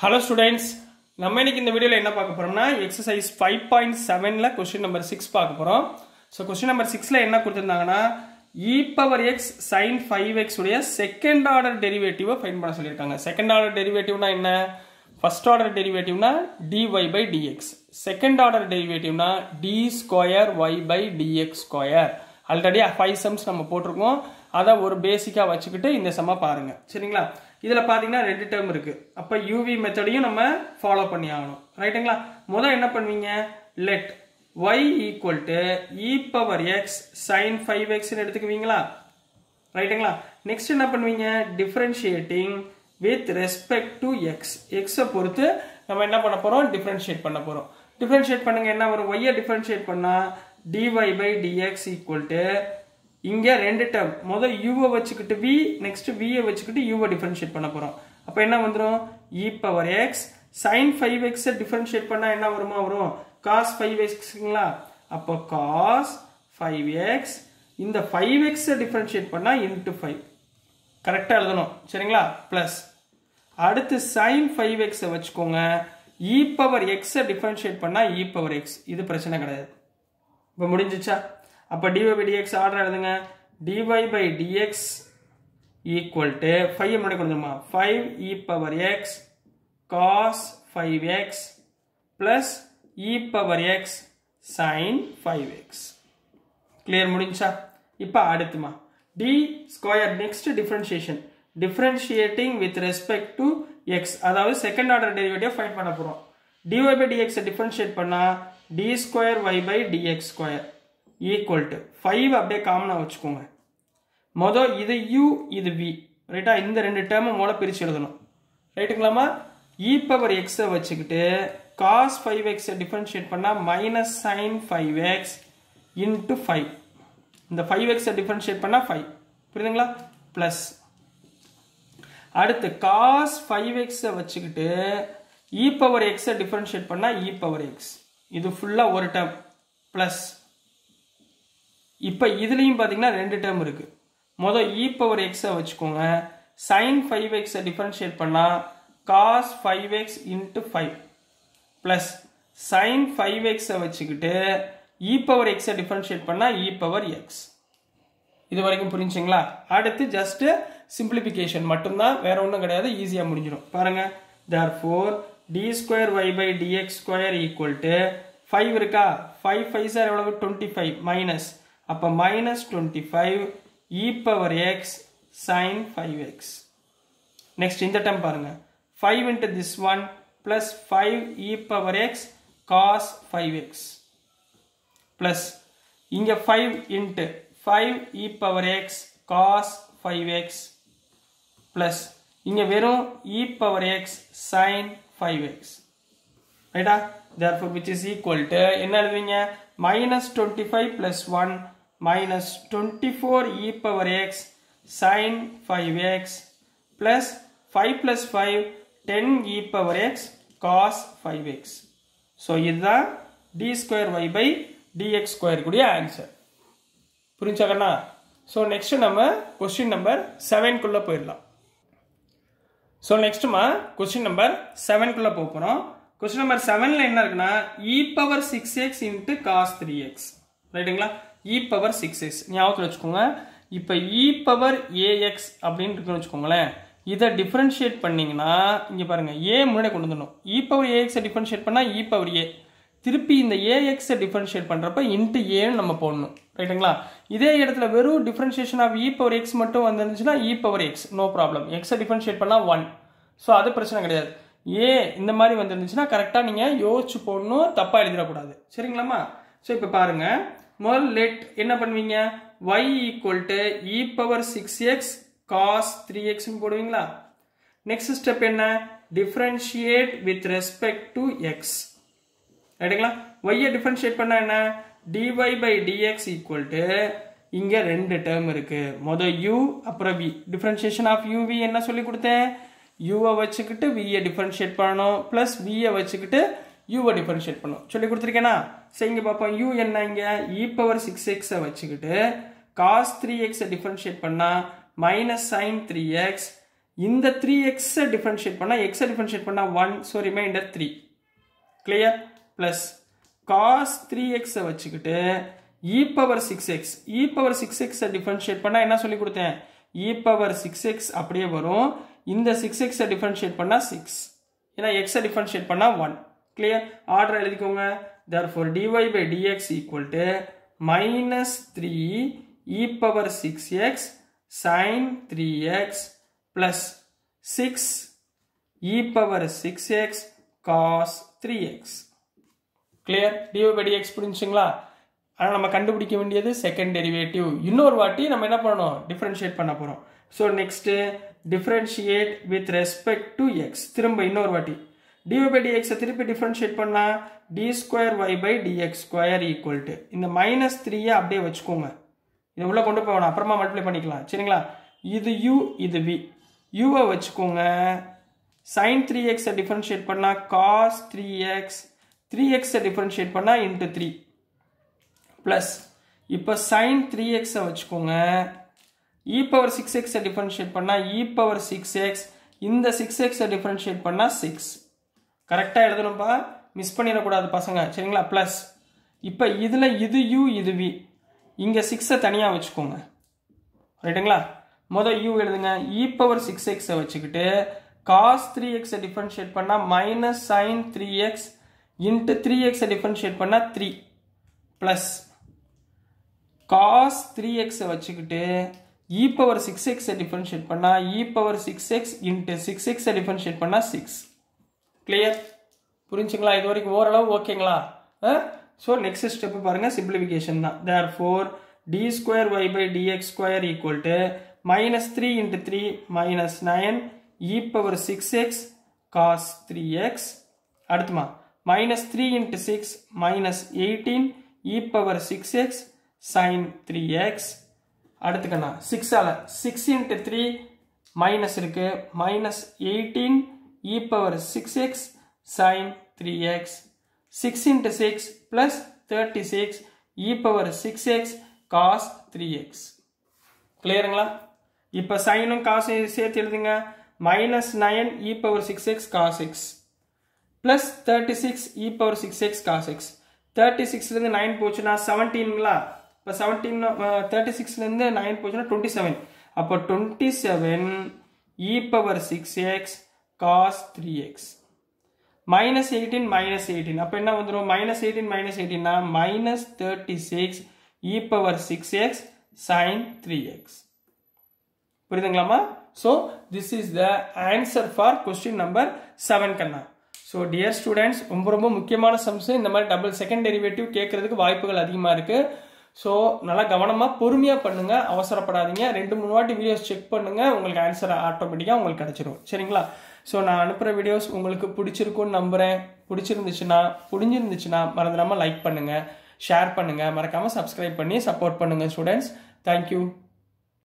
Hello students நம்ம இன்னைக்கு இந்த வீடியோவில் என்ன பார்க்க போறோம்னா எக்ஸசைஸ் ஃபைவ் பாயிண்ட் செவனில் கொஸ்டின் நம்பர் சிக்ஸ் பார்க்க போகிறோம் ஸோ கொஸ்டின் நம்பர் சிக்ஸில் என்ன கொடுத்துருந்தாங்கன்னா e e power x sine five x உடைய செகண்ட் ஆர்டர் டெரிவேட்டிவை ஃபைன் பண்ண சொல்லியிருக்காங்க. செகண்ட் ஆர்டர் டெரிவேட்டிவ்னா என்ன? First order டெரிவேட்டிவ்னா dy by dx second order டெரிவேட்டிவ்னா d square y by dx square already five sums நம்ம போட்டிருக்கோம். அதை ஒரு பேசிக்காக வச்சுக்கிட்டு இந்த சம்மாக பாருங்க. சரிங்களா? இதில் பார்த்தீங்கன்னா ரெண்டு டேர்ம் இருக்குது அப்போ யூவி மெத்தடையும் நம்ம ஃபாலோ பண்ணி ஆகணும். ரைட்டுங்களா முதல் என்ன பண்ணுவீங்க? Let y equal to e power x sine five எக்ஸ்னு எடுத்துக்குவீங்களா? ரைட்டுங்களா நெக்ஸ்ட் என்ன பண்ணுவீங்க? Differentiating with respect to x எக்ஸை பொறுத்து நம்ம என்ன பண்ண போகிறோம் டிஃப்ரென்ஷியேட் பண்ண போகிறோம் டிஃப்ரென்ஷியேட் பண்ணுங்க. என்ன வரும்? ஒய்யை டிஃப்ரென்ஷியேட் பண்ணால் dy by dx equal to இங்கே ரெண்டு டேர்ம் முதல் யூவை வச்சுக்கிட்டு வி நெக்ஸ்ட் வியை வச்சுக்கிட்டு யூவை டிஃபரன்ஷியேட் பண்ண போகிறோம் அப்போ என்ன வந்துரும்? E power x sine five எக்ஸை டிஃபரன்ஷியேட் பண்ணால் என்ன வருமா? வரும். காஸ் ஃபைவ் எக்ஸுங்களா அப்போ காஸ் ஃபைவ் எக்ஸ் இந்த ஃபைவ் எக்ஸை டிஃபரன்ஷியேட் பண்ணால் இன்ட்டு ஃபைவ் கரெக்டாக எழுதணும். சரிங்களா? ப்ளஸ் அடுத்து சைன் ஃபைவ் எக்ஸை வச்சுக்கோங்க. இ பவர் எக்ஸை டிஃபரன்ஷியேட் பண்ணால் இ பவர் எக்ஸ் இது பிரச்சனை கிடையாது. இப்போ முடிஞ்சிச்சா? அப்போ டிஒய் பை டிஎக்ஸ் ஆர்டர் எழுதுங்க. Dy by dx equal to five முன்னாடி கொடுத்துருமா. Five e power x cos five x plus e power x sine five x clear முடிஞ்சா? இப்போ அடுத்துமா. D square next differentiation differentiating with respect to x அதாவது second order derivative find பண்ண போகிறோம் dy by டிஎக்ஸை differentiate பண்ணால் d square y by dx square equal to five அப்படியே காமனாக வச்சுக்கோங்க. மொதல் இது யூ இது வி ரைட்டா இந்த ரெண்டு டேர்மை மூல பிரித்து எழுதணும். ரைட்டுங்களாமா இ பவர் எக்ஸை வச்சுக்கிட்டு காஸ் ஃபைவ் எக்ஸை டிஃபரன்ஷியேட் பண்ணால் minus sine five x into five இந்த ஃபைவ் எக்ஸை டிஃபரன்ஷியேட் பண்ணால் ஃபைவ் புரியுதுங்களா? ப்ளஸ் அடுத்து காஸ் ஃபைவ் எக்ஸை வச்சுக்கிட்டு இ பவர் எக்ஸை டிஃபரன்ஷியேட் பண்ணால் இ பவர் எக்ஸ் இது ஃபுல்லாக ஒரு டேர்ம் ப்ளஸ் இப்போ இதுலேயும் பார்த்தீங்கன்னா ரெண்டு டேர்ம் இருக்குது மொதல் இ பவர் எக்ஸை வச்சுக்கோங்க. சைன் ஃபைவ் எக்ஸை டிஃபரன்ஷியேட் பண்ணால் cos five x into five plus sine five எக்ஸை வச்சுக்கிட்டு இ பவர் எக்ஸை டிஃபரன்ஷியேட் பண்ணால் இ பவர் எக்ஸ் இது வரைக்கும் புரிஞ்சுங்களா? அடுத்து ஜஸ்ட்டு சிம்பிளிஃபிகேஷன் மட்டும்தான் வேற ஒன்றும் கிடையாது. ஈஸியாக முடிஞ்சிடும். பாருங்கள் therefore d square y by dx square equal to five இருக்கா? ஃபைவ் ஃபைவ் சார் எவ்வளவு? டுவெண்ட்டி ஃபைவ் மைனஸ் அப்போ minus twenty five e power x sine five x next இந்த டைம் பாருங்க. Five into this one plus five e power x cos five x plus இங்கே five into five e power x cos five x plus இங்கே வெறும் e power x sine five x ரைட்டா therefore which is equal to என்ன எழுதுவீங்க? minus 25 plus 1 minus 24 e power x sin 5x plus 5 plus 5 10 e power x cos 5x so இதுதான் d square y by dx square குடிய answer புரிஞ்சாக்கண்ணா so next நம்ம question number செவன்குள்ளே போயிடலாம். So நெக்ஸ்ட்டுமா question number செவன்குள்ளே போக போகிறோம் கொஸ்டின் நம்பர் செவனில் என்ன இருக்குன்னா e power six x into into three x ரைட்டுங்களா E e power six x ஞாபகத்தில் வச்சுக்கோங்க. இப்போ இ பவர் ஏஎக்ஸ் அப்படின்னு இருக்குன்னு வச்சுக்கோங்களேன். இதை டிஃப்ரென்ஷியேட் பண்ணீங்கன்னா இங்கே பாருங்கள் ஏ முன்னாடி கொண்டு வந்துடணும். இ பவர் ஏஎக்ஸை டிஃப்ரென்ஷியேட் பண்ணால் இ பவர் ஏ திருப்பி இந்த ஏஎக்ஸை டிஃப்ரென்ஷியேட் பண்ணுறப்ப இன்ட்டு ஏன்னு நம்ம போடணும். ரைட்டுங்களா? இதே இடத்துல வெறும் differentiation of e power x மட்டும் வந்துருந்துச்சுன்னா e power x no problem எக்ஸை டிஃப்ரென்ஷியேட் பண்ணால் ஒன் ஸோ அது பிரச்சனை கிடையாது. ஏ இந்த மாதிரி வந்துருந்துச்சுன்னா கரெக்டாக நீங்கள் யோசிச்சு போடணும் தப்பாக எழுதிடக்கூடாது. சரிங்களாம்மா? ஸோ இப்போ பாருங்கள் முதல் லெட் என்ன பண்ணுவீங்க? y equal to e power six x cos three எக்ஸ்னு போடுவீங்களா? நெக்ஸ்ட் ஸ்டெப் என்ன? Differentiate with respect to x ரைட்டுங்களா ஒய்யை டிஃப்ரென்ஷியேட் பண்ணால் என்ன? Dy by dx equal to இங்கே ரெண்டு டேர்ம் இருக்கு. மொதல் யூ அப்புறம் வி டிஃப்ரென்ஷியேஷன் ஆஃப் யூவி என்ன சொல்லி கொடுத்தேன்? யூவை வச்சுக்கிட்டு வியை டிஃபரன்ஷியேட் பண்ணணும். ப்ளஸ் வியை வச்சுக்கிட்டு யூவை டிஃபரன்ஷியேட் பண்ணும். சொல்லி கொடுத்துருக்கேனா? சரிங்க பார்ப்போம். யூ என்ன இங்கே? இ பவர் சிக்ஸ் எக்ஸை வச்சுக்கிட்டு காஸ் த்ரீ எக்ஸை டிஃபரன்ஷியேட் பண்ணால் மைனஸ் சைன் த்ரீ எக்ஸ் இந்த த்ரீ எக்ஸை டிஃபரன்ஷியேட் பண்ணால் எக்ஸை டிஃபரன்ஷியேட் பண்ணால் one so reminder three clear plus cos three எக்ஸை வச்சுக்கிட்டு e power six x e power six எக்ஸை டிஃபரன்ஷியேட் பண்ணால் என்ன சொல்லி கொடுத்தேன்? இ பவர் சிக்ஸ் எக்ஸ் அப்படியே வரும். இந்த சிக்ஸ் எக்ஸை டிஃபரன்ஷியேட் பண்ணால் சிக்ஸ் ஏன்னா எக்ஸை டிஃபரன்ஷியேட் பண்ணால் ஒன் கிளியர் ஆர்டர் எழுதிக்கோங்க. Therefore dy by dx equal to minus three e power six x sine three x plus six e power six x cos three x clear dy by dx புரிஞ்சுங்களா ஆனால் நம்ம கண்டுபிடிக்க வேண்டியது second derivative இன்னொரு வாட்டி நம்ம என்ன பண்ணணும்? டிஃப்ரென்ஷியேட் பண்ண போகிறோம் so next differentiate with respect to x திரும்ப இன்னொரு வாட்டி. Dy by dx திருப்பி டிஃப்ரென்ஷியேட் பண்ணால் d square y by dx square equal to இந்த மைனஸ் த்ரீயை அப்படியே வச்சுக்கோங்க. இதை உள்ள கொண்டு போகணும் அப்புறமா மல்டிப்ளை பண்ணிக்கலாம். சரிங்களா? இது u இது வி யூவை வச்சுக்கோங்க. சைன் த்ரீ எக்ஸை டிஃப்ரென்ஷியேட் பண்ணால் காஸ் த்ரீ எக்ஸ் த்ரீ எக்ஸை டிஃப்ரென்ஷியேட் பண்ணால் இன்ட்டு த்ரீ ப்ளஸ் இப்போ சைன் த்ரீ எக்ஸை வச்சுக்கோங்க. இ பவர் சிக்ஸ் எக்ஸை டிஃப்ரென்ஷியேட் பண்ணால் இ பவர் சிக்ஸ் எக்ஸ் இந்த சிக்ஸ் எக்ஸை டிஃப்ரென்ஷியேட் பண்ணால் சிக்ஸ் கரெக்டாக எழுதணும்ப்பா மிஸ் பண்ணிடக்கூடாது பசங்க. சரிங்களா? ப்ளஸ் இப்போ இதில் இது யூ இது வி இங்கே சிக்ஸை தனியாக வச்சுக்கோங்க. ரைட்டுங்களா மொதல் யூ எழுதுங்க. இ பவர் சிக்ஸ் எக்ஸை வச்சுக்கிட்டு காஸ் த்ரீ எக்ஸை டிஃபரன்ஷியேட் பண்ணால் minus sine three x into three எக்ஸை டிஃபரன்ஷியேட் பண்ணால் த்ரீ ப்ளஸ் காஸ் த்ரீ எக்ஸை வச்சுக்கிட்டு இ பவர் சிக்ஸ் எக்ஸை டிஃபரன்ஷியேட் பண்ணால் e power six x into six எக்ஸை டிஃபரன்ஷியேட் பண்ணால் சிக்ஸ் கிளியர் புரிஞ்சுங்களா? இது வரைக்கும் ஓரளவு ஓகேங்களா? ஸோ நெக்ஸ்ட் ஸ்டெப் பாருங்கள் சிம்பிளிஃபிகேஷன் தான். Therefore d square y by dx square equal to minus three into three minus nine e power six x cos three x அடுத்துமா minus three into six minus eighteen e power six x sine three x அடுத்துக்கண்ணா சிக்ஸால் six into three minus இருக்குது minus eighteen e power six x sine three x six into six plus thirty six cos power six x three x கிளியருங்களா இப்போ சைனும் காசையும் சேர்த்து எழுதுங்க. Minus nine e power six x cos x plus thirty six e power six x cos x thirty சிக்ஸ்லேருந்து nine போச்சுன்னா செவன்டீன்ங்களா இப்போ seventeen thirty சிக்ஸ்லேருந்து nine போச்சுன்னா டுவெண்ட்டி செவன் அப்போ twenty seven e power six x cos three x minus eighteen minus eighteen அப்போ என்ன வந்துடும் minus eighteen minus எயிட்டீன்னா minus thirty six e power six x sine three x புரியுதுங்களாமா so this is the answer for question number seven Kanna. So dear students ரொம்ப ரொம்ப முக்கியமான sums இந்த மாதிரி double second derivative கேட்கறதுக்கு வாய்ப்புகள் அதிகமாக இருக்குது ஸோ நல்லா கவனமாக பொறுமையாக பண்ணுங்கள் அவசரப்படாதீங்க. ரெண்டு மூணு வாட்டி வீடியோஸ் செக் பண்ணுங்கள் உங்களுக்கு ஆன்சர் ஆட்டோமேட்டிக்காக உங்களுக்கு கிடச்சிரும். சரிங்களா? ஸோ நான் அனுப்புகிற வீடியோஸ் உங்களுக்கு பிடிச்சிருக்கும்னு நம்புகிறேன் பிடிச்சிருந்துச்சுன்னா பிடிஞ்சிருந்துச்சுன்னா மறந்துடாமல் லைக் பண்ணுங்கள் ஷேர் பண்ணுங்கள் மறக்காமல் சப்ஸ்கிரைப் பண்ணி சப்போர்ட் பண்ணுங்கள் ஸ்டூடெண்ட்ஸ் தேங்க்யூ